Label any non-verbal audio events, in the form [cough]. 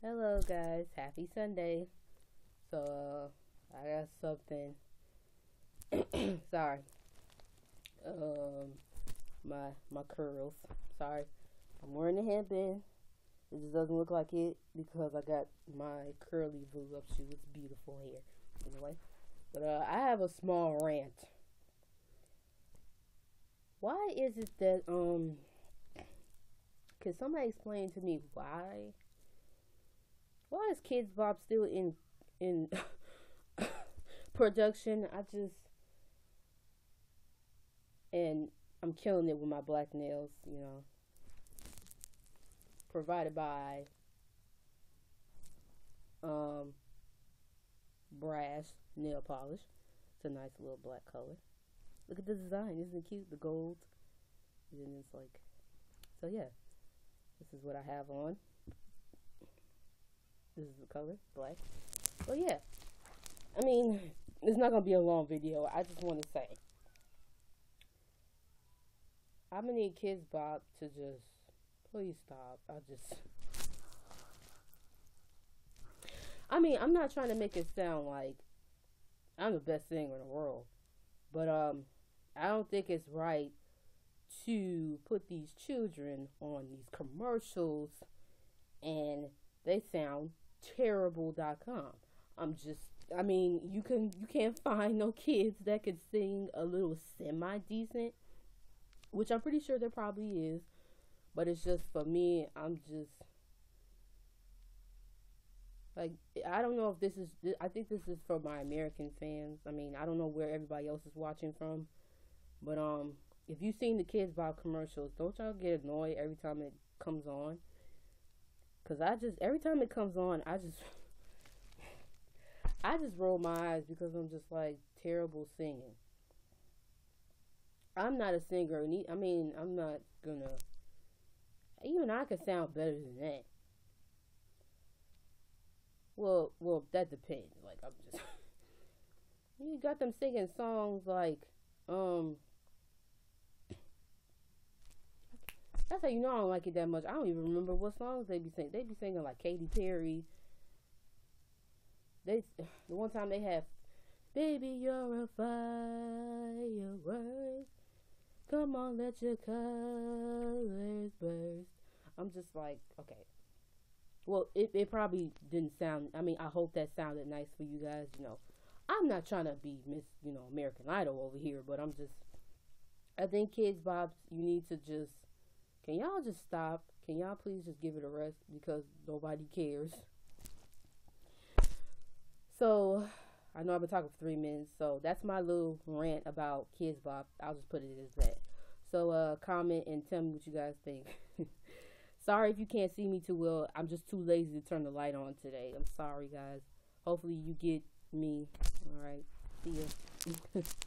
Hello guys, happy Sunday. So uh, I got something. [clears throat] Sorry. Um, my my curls. Sorry, I'm wearing a headband. It just doesn't look like it because I got my curly blue up shoe. It's beautiful hair. Anyway, but uh, I have a small rant. Why is it that um? Can somebody explain to me why? Why is Kidz Bop still in in [laughs] production? I just and I'm killing it with my black nails, you know. Provided by um brass nail polish. It's a nice little black color. Look at the design, isn't it cute? The gold. And it's like so yeah. This is what I have on. This is the color, black. Well, yeah. I mean, it's not going to be a long video. I just want to say. I'm going to need Kidz Bop to just, please stop. I just, I mean, I'm not trying to make it sound like I'm the best singer in the world. But, um, I don't think it's right to put these children on these commercials and they sound terrible.com. I'm just I mean, you can you can't find no kids that could sing a little semi decent, which I'm pretty sure there probably is, but it's just for me, I'm just like I don't know if this is I think this is for my American fans. I mean, I don't know where everybody else is watching from, but um if you've seen the Kidz Bop commercials, don't y'all get annoyed every time it comes on? Cause I just every time it comes on, I just I just roll my eyes because I'm just like terrible singing. I'm not a singer. I mean, I'm not gonna. Even I can sound better than that. Well, well, that depends. Like I'm just. [laughs] you got them singing songs like, um, That's how you know I don't like it that much. I don't even remember what songs they be singing. They be singing like Katy Perry. They [sighs] the one time they have, "Baby, you're a firework. Come on, let your colors burst." I'm just like, okay. Well, it it probably didn't sound. I mean, I hope that sounded nice for you guys. You know, I'm not trying to be Miss, you know, American Idol over here, but I'm just. I think kids, Bop, you need to just can y'all just stop? Can y'all please just give it a rest because nobody cares? So, I know I've been talking for three minutes, so that's my little rant about Kidz Bop. I'll just put it as that. So, uh, comment and tell me what you guys think. [laughs] sorry if you can't see me too well. I'm just too lazy to turn the light on today. I'm sorry, guys. Hopefully, you get me. All right. See ya. [laughs]